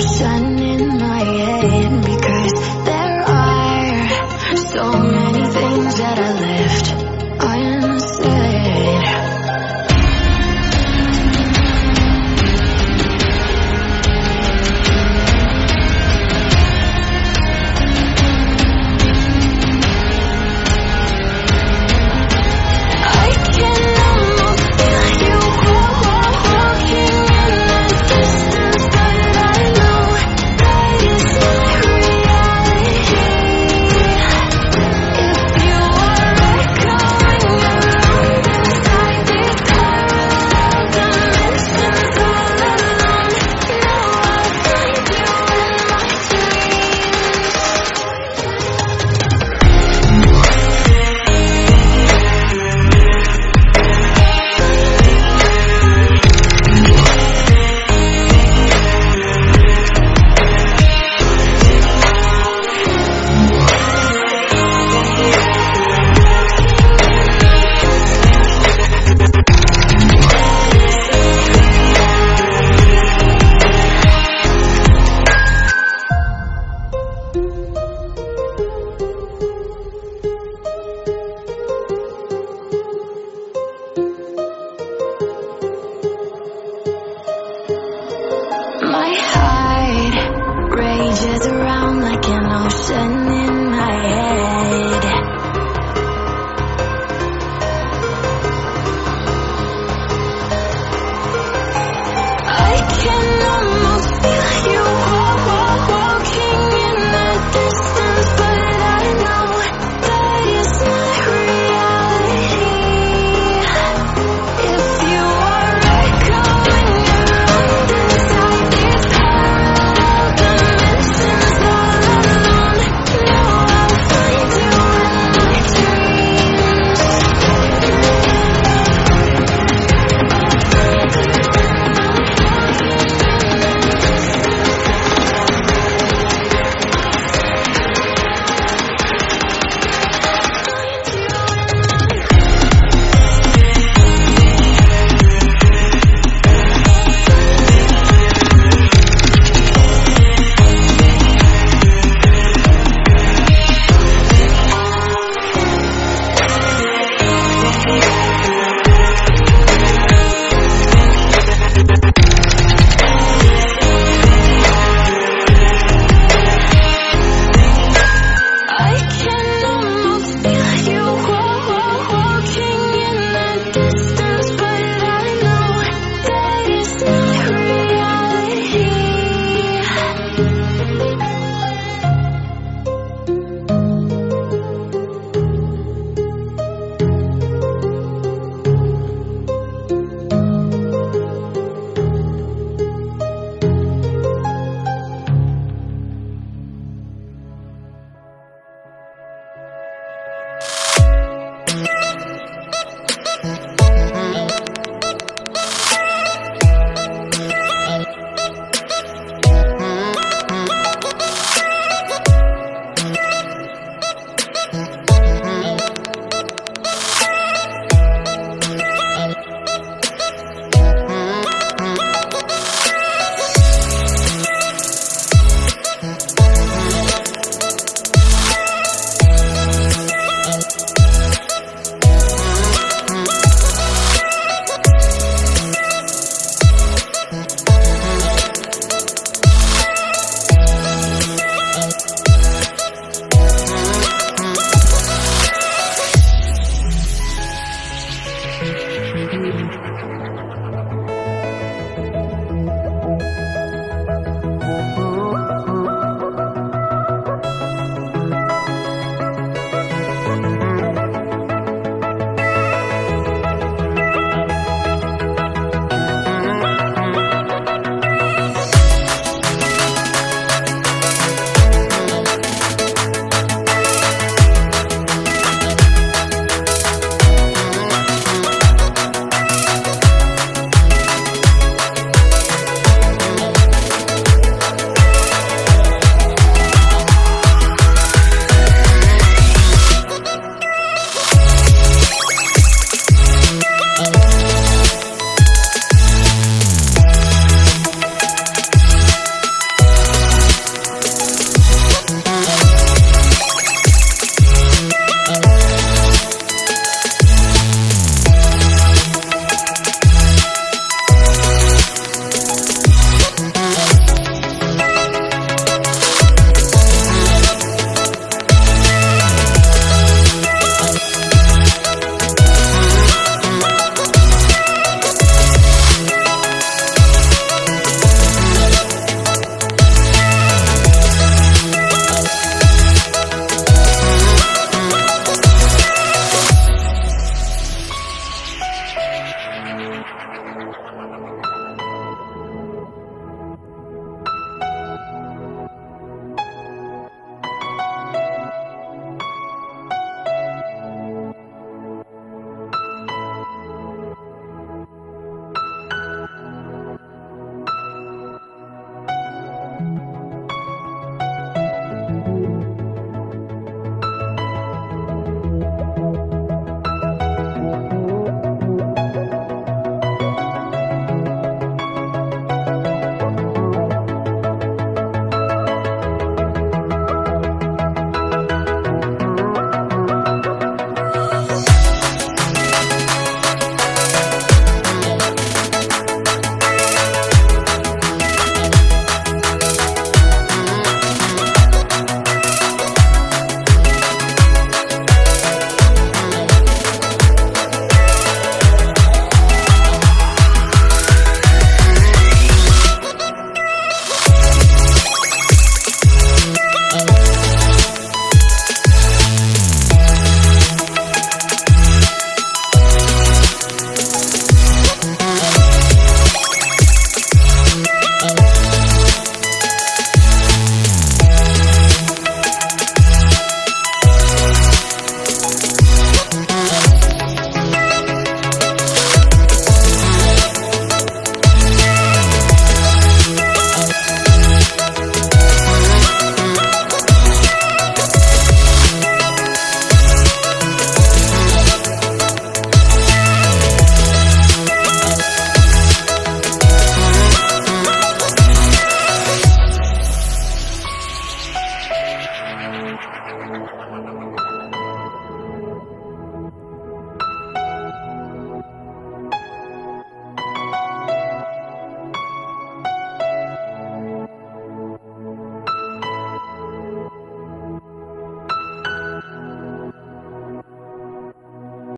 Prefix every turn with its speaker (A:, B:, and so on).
A: Sun in my head.